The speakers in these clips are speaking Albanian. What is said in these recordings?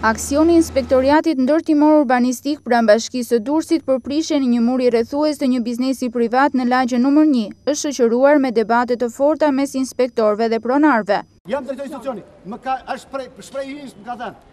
Aksioni i Inspektoriatit Ndërtimor Urbanistik pranë Bashkisë së Durrësit për prishjen e një muri rrethues të një biznesi privat në lagjen numër një, është shoqëruar me debate të forta mes inspektorëve dhe pronarëve. Jam drejtor institucioni, më ka, është prej, shprehje e tij më ka thënë,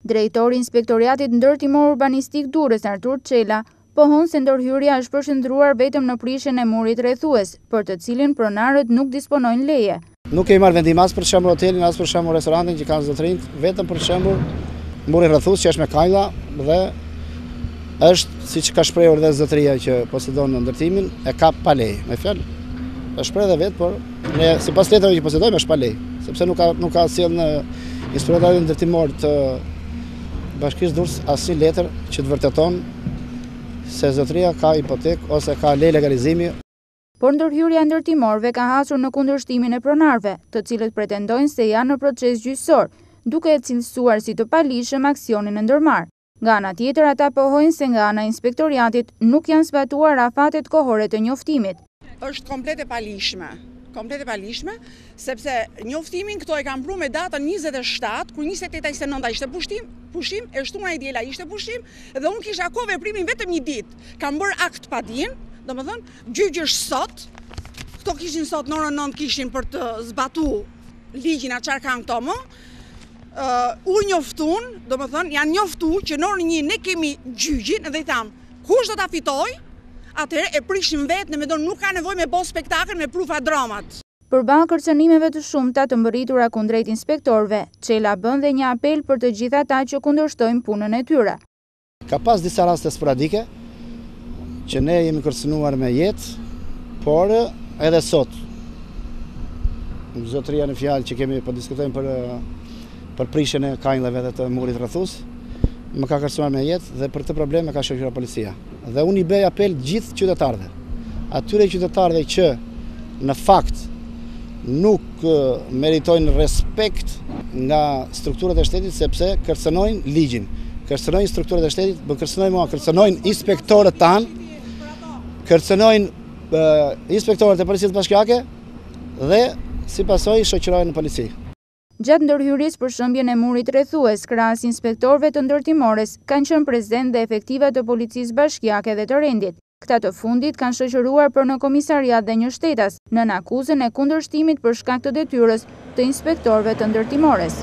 Drejtori i Inspektoriatit Ndërtimor Urbanistik Durrës, Artur Çela, pohon se ndërhyrja është përqendruar vetëm në prishjen e murit rrethues, për të cilin pronarët nuk disponojnë leje. Nuk kemi marrë vendim as për të shembur hotelin, as për të shembur restorantin që kanë zotërinjtë, vetëm për të shembur murin rrethues që është me kangjella dhe është, siç ka shprehur dhe zotëria që posedon ndërtimin, e ka pa leje. Me fjalë, është shpreh dhe vetë, por Ne, sipas letrave që posedojmë, është pa leje, sepse nuk ka nuk ka sjell në inspektoratin ndërtimor të bashkisë Durrës asnjë letër që të vërteton se zotëria ka hipotekë ose ka leje legalizimi. Por ndërhyrja e ndërtimorëve ka hasur në kundërshtimin e pronarëve, të cilët pretendojnë se janë në proces gjyqësor, duke e cilësuar si të paligjshëm aksionin e ndërmarrë. Nga ana tjetër ata pohojnë se nga ana e Inspektoriatit nuk janë zbatuar afatet kohore të njoftimit. Është komplet e paligjshme, komplet e paligjshme, sepse njoftimin këto e kanë pru me datën njëzet e shtatë, kur njëzet e teta njëzet e nënta ishte pushtim, pushim, e shtuna e diela ishte pushim, dhe unë kisha kohë veprimin vetëm një ditë. Kam bërë aktpadinë, domethënë, gjyqësh sot, këto kishin sot në orën nëntë kishin për të zbatu ligjin, a çar kanë këto mo, u njoftun, domethënë, janë njoftu që në orën një ne kemi gjyqin dhe i thamë, kush do ta fitojë, atëherë e prishim vetë në mendon nuk ka nevojë me bo spektakël me pru fadromat. Përballë kërcënimeve të shumta të mbërritura kundrejt inspektorëve, Çela bën dhe një apel për të gjithë ata që kundërshtojnë punën e tyre. Ka pas disa raste sporadike që ne jemi kërcënuar me jetë, por edhe sot zotëria në fjalë që kemi po diskutojmë për për prishjen e kangjellave dhe të murit rrethues, më ka kërcënuar me jetë dhe për këtë problem e ka shoqëruar policia. Dhe unë i bëj apel gjithë qytetarëve, atyre qytetarëve që në fakt nuk k meritojnë respekt nga strukturat e shtetit sepse kërcënojnë ligjin. Kërcënojnë strukturat e shtetit, më kërcënojnë mua, kërcënojnë inspektorët tanë, kërcënojnë inspektorët e policisë bashkiake dhe si pasojë shoqërohen në polici. Gjatë ndërhyrjes për shembjen e murit rrethues, krahas inspektorëve të ndërtimores, kanë qenë prezent dhe efektivë të policisë bashkiake dhe të rendit. Këta të fundit kanë shoqëruar për në komisariat dhe një shtetas, nën akuzën e kundërshtimit për shkak të detyrës të inspektorëve të ndërtimores.